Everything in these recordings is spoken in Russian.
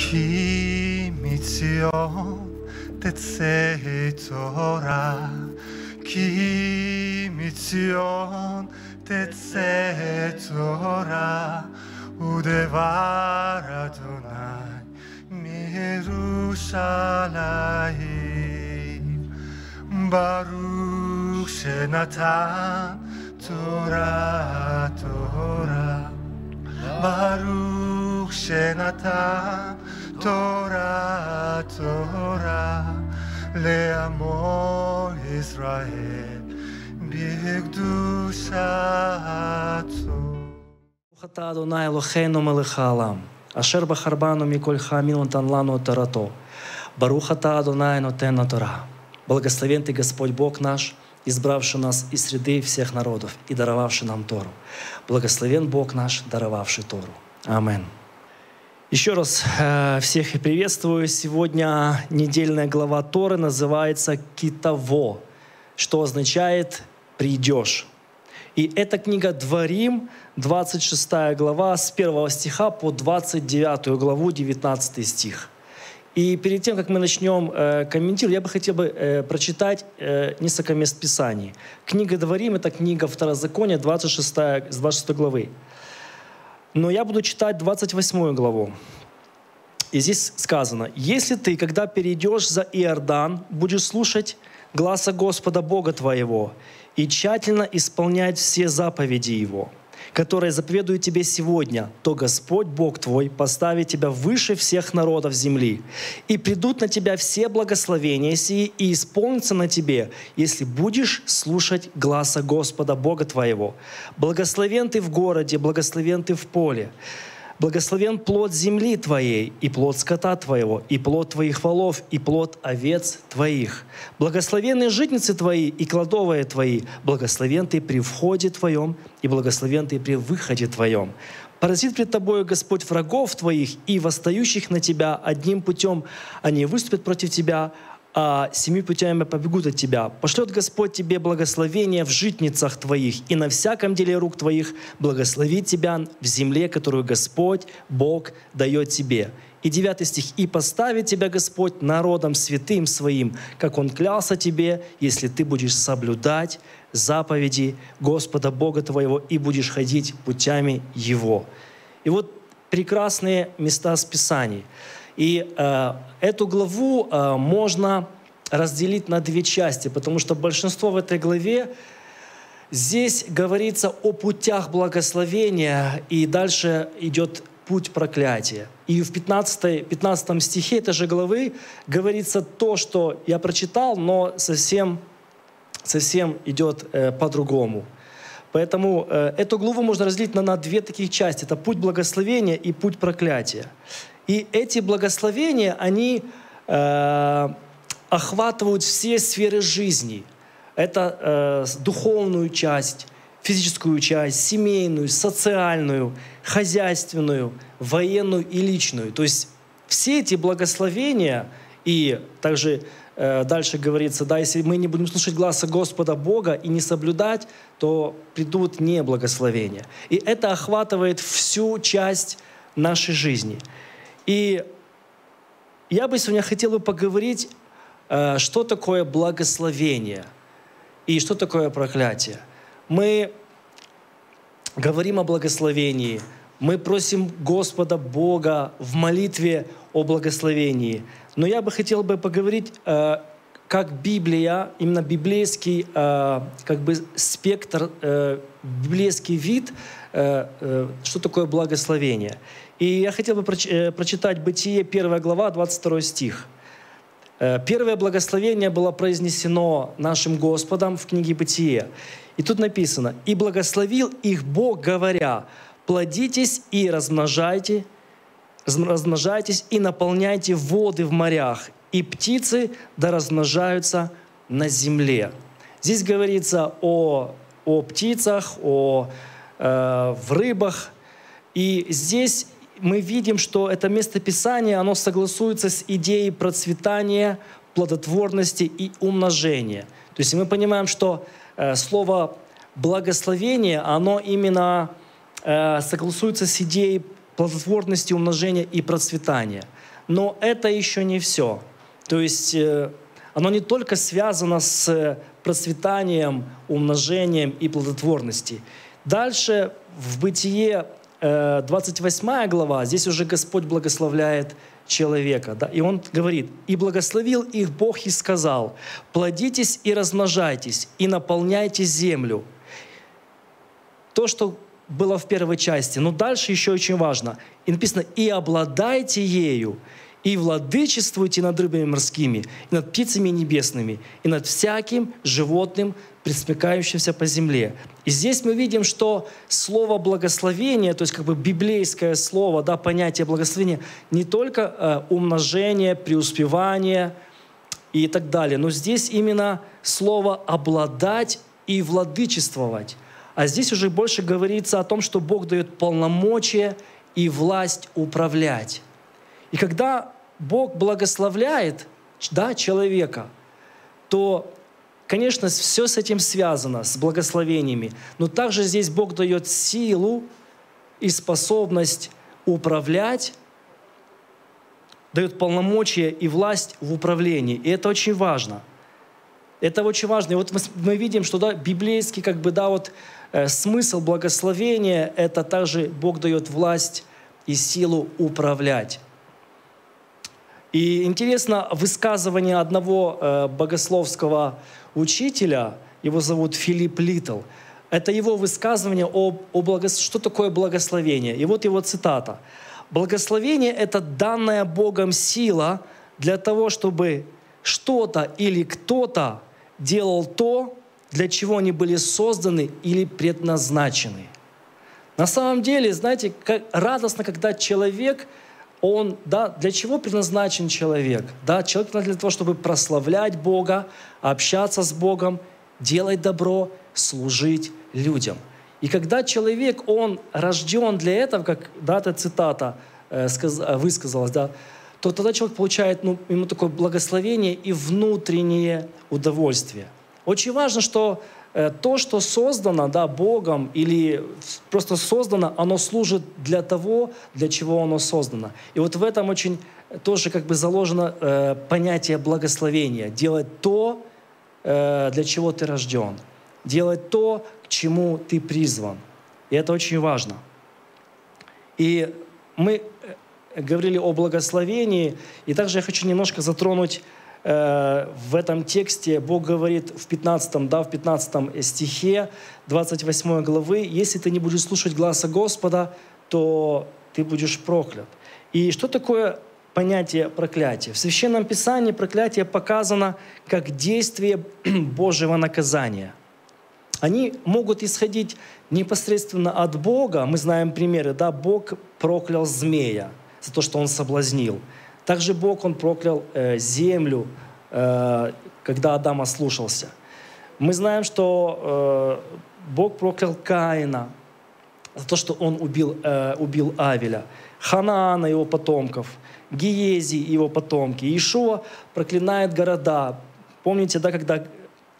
君よ鉄製空君よ鉄製空腕はらどない見えるさらいバルクシェナタトラトラバルクシェナタトラ Тора, Тора, Леамо Израиль, Бег душа Ухата Адонай Лохейну Мелехалам, Ашер Бахарбану Миколь Хамин Вантанлану Тарато, Барухата Адонай Нотена Тора. Благословен Ты, Господь Бог наш, избравший нас из среды всех народов и даровавший нам Тору. Благословен Бог наш, даровавший Тору. Аминь. Еще раз э, всех приветствую. Сегодня недельная глава Торы называется «Китово», что означает «придешь». И эта книга Дворим, 26 глава, с 1 стиха по 29 главу, 19 стих. И перед тем, как мы начнем э, комментировать, я бы хотел бы э, прочитать э, несколько мест Писаний. Книга Дворим — это книга Второзакония, 26, с 26 главы. Но я буду читать 28 главу. И здесь сказано, «Если ты, когда перейдешь за Иордан, будешь слушать гласа Господа Бога твоего и тщательно исполнять все заповеди Его, которые заповедую тебе сегодня, то Господь Бог твой поставит тебя выше всех народов земли. И придут на тебя все благословения сии и исполнятся на тебе, если будешь слушать гласа Господа Бога твоего. Благословен ты в городе, благословен ты в поле. Благословен плод земли твоей, и плод скота твоего, и плод твоих волов, и плод овец твоих. Благословенны житницы твои и кладовые твои. Благословен ты при входе твоем, и благословен ты при выходе твоем. Поразит пред тобою Господь врагов твоих и восстающих на тебя одним путем. Они выступят против тебя, а семи путями побегут от тебя. Пошлет Господь тебе благословение в житницах твоих и на всяком деле рук твоих благословит тебя в земле, которую Господь, Бог, дает тебе. И девятый стих. «И поставит тебя Господь народом святым своим, как Он клялся тебе, если ты будешь соблюдать заповеди Господа Бога твоего и будешь ходить путями Его». И вот прекрасные места с Писаний – и э, эту главу э, можно разделить на две части, потому что большинство в этой главе здесь говорится о путях благословения, и дальше идет путь проклятия. И в 15, 15 стихе этой же главы говорится то, что я прочитал, но совсем, совсем идет э, по-другому. Поэтому э, эту главу можно разделить на, на две таких части. Это путь благословения и путь проклятия. И эти благословения, они э, охватывают все сферы жизни. Это э, духовную часть, физическую часть, семейную, социальную, хозяйственную, военную и личную. То есть все эти благословения и также э, дальше говорится, да, если мы не будем слушать глаза Господа Бога и не соблюдать, то придут неблагословения. И это охватывает всю часть нашей жизни. И я бы сегодня хотел бы поговорить, э, что такое благословение и что такое проклятие. Мы говорим о благословении, мы просим Господа Бога в молитве о благословении. Но я бы хотел бы поговорить, э, как Библия, именно библейский э, как бы спектр, библейский вид, что такое благословение. И я хотел бы э, прочитать Бытие, 1 глава, 22 стих. Э, первое благословение было произнесено нашим Господом в книге Бытие. И тут написано, «И благословил их Бог, говоря, плодитесь и размножайте, размножайтесь и наполняйте воды в морях, и птицы да размножаются на земле». Здесь говорится о, о птицах, о, э, в рыбах. И здесь мы видим, что это местописание, оно согласуется с идеей процветания, плодотворности и умножения. То есть мы понимаем, что э, слово благословение, оно именно э, согласуется с идеей плодотворности, умножения и процветания. Но это еще не все. То есть э, оно не только связано с процветанием, умножением и плодотворностью. Дальше в Бытие 28 э, глава, здесь уже Господь благословляет человека. Да? И он говорит, «И благословил их Бог и сказал, плодитесь и размножайтесь, и наполняйте землю». То, что было в первой части. Но дальше еще очень важно. И написано, «И обладайте ею, и владычествуйте над рыбами морскими, и над птицами небесными, и над всяким животным, пресмыкающимся по земле». И здесь мы видим, что слово благословение, то есть как бы библейское слово, да, понятие благословения, не только э, умножение, преуспевание и так далее, но здесь именно слово «обладать» и «владычествовать». А здесь уже больше говорится о том, что Бог дает полномочия и власть управлять. И когда Бог благословляет да, человека, то, конечно, все с этим связано, с благословениями. Но также здесь Бог дает силу и способность управлять, дает полномочия и власть в управлении. И это очень важно. Это очень важно. И вот мы, видим, что да, библейский как бы, да, вот, э, смысл благословения – это также Бог дает власть и силу управлять. И интересно высказывание одного э, богословского учителя, его зовут Филипп Литл. Это его высказывание о, о благос... что такое благословение. И вот его цитата. «Благословение – это данная Богом сила для того, чтобы что-то или кто-то делал то, для чего они были созданы или предназначены». На самом деле, знаете, как радостно, когда человек – он, да, для чего предназначен человек? Да, человек для того, чтобы прославлять Бога, общаться с Богом, делать добро, служить людям. И когда человек, он рожден для этого, как да, эта цитата э, сказ, э, высказалась, да, то тогда человек получает ну, ему такое благословение и внутреннее удовольствие. Очень важно, что то, что создано да, Богом или просто создано, оно служит для того, для чего оно создано. И вот в этом очень тоже как бы заложено э, понятие благословения. Делать то, э, для чего ты рожден. Делать то, к чему ты призван. И это очень важно. И мы э, говорили о благословении, и также я хочу немножко затронуть Э, в этом тексте Бог говорит в 15, да, в 15 стихе 28 главы, «Если ты не будешь слушать гласа Господа, то ты будешь проклят». И что такое понятие проклятия? В Священном Писании проклятие показано как действие Божьего наказания. Они могут исходить непосредственно от Бога. Мы знаем примеры, да, Бог проклял змея за то, что он соблазнил – также Бог, Он проклял э, землю, э, когда Адам ослушался. Мы знаем, что э, Бог проклял Каина за то, что он убил, э, убил Авеля, Ханаана, его потомков, Гиези, его потомки. Иешуа проклинает города. Помните, да, когда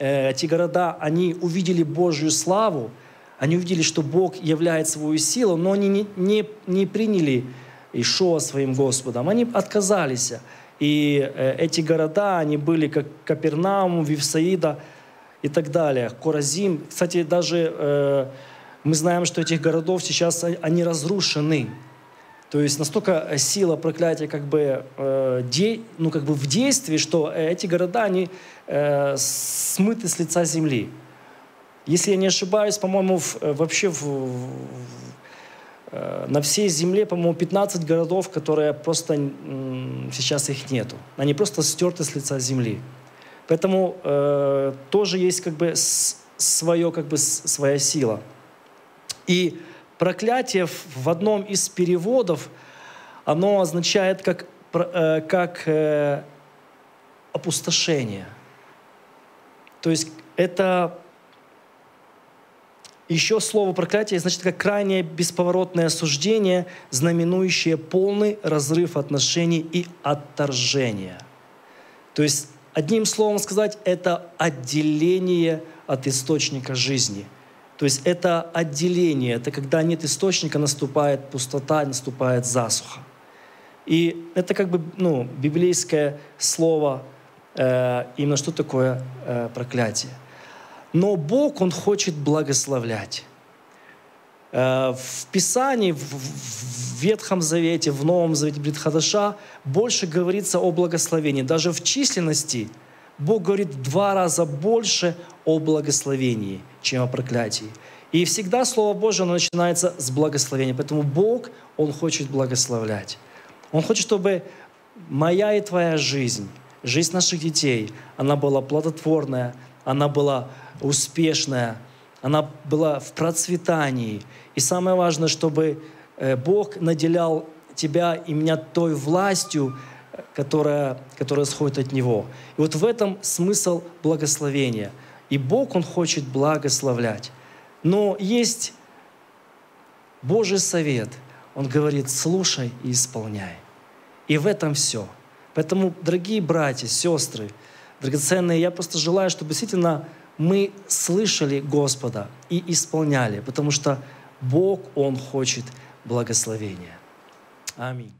э, эти города, они увидели Божью славу, они увидели, что Бог являет свою силу, но они не, не, не приняли Ишуа своим Господом. Они отказались. И э, эти города, они были как Капернаум, Вифсаида и так далее, Коразим. Кстати, даже э, мы знаем, что этих городов сейчас они разрушены. То есть настолько сила проклятия как бы, э, де, ну, как бы в действии, что эти города, они э, смыты с лица земли. Если я не ошибаюсь, по-моему, в, вообще в, Э, на всей земле, по-моему, 15 городов, которые просто сейчас их нету. Они просто стерты с лица земли. Поэтому э, тоже есть как бы свое, как бы своя сила. И проклятие в одном из переводов, оно означает как, э, как э, опустошение. То есть это еще слово проклятие значит как крайнее бесповоротное осуждение, знаменующее полный разрыв отношений и отторжение. То есть, одним словом сказать, это отделение от источника жизни. То есть это отделение, это когда нет источника, наступает пустота, наступает засуха. И это как бы ну, библейское слово, э, именно что такое э, проклятие. Но Бог, Он хочет благословлять. Э, в Писании, в, Ветхом Завете, в Новом Завете Бритхадаша больше говорится о благословении. Даже в численности Бог говорит в два раза больше о благословении, чем о проклятии. И всегда Слово Божье оно начинается с благословения. Поэтому Бог, Он хочет благословлять. Он хочет, чтобы моя и твоя жизнь, жизнь наших детей, она была плодотворная, она была успешная, она была в процветании. И самое важное, чтобы э, Бог наделял тебя и меня той властью, которая, которая сходит от Него. И вот в этом смысл благословения. И Бог, Он хочет благословлять. Но есть Божий совет. Он говорит, слушай и исполняй. И в этом все. Поэтому, дорогие братья, сестры, драгоценные, я просто желаю, чтобы действительно мы слышали Господа и исполняли, потому что Бог, Он хочет благословения. Аминь.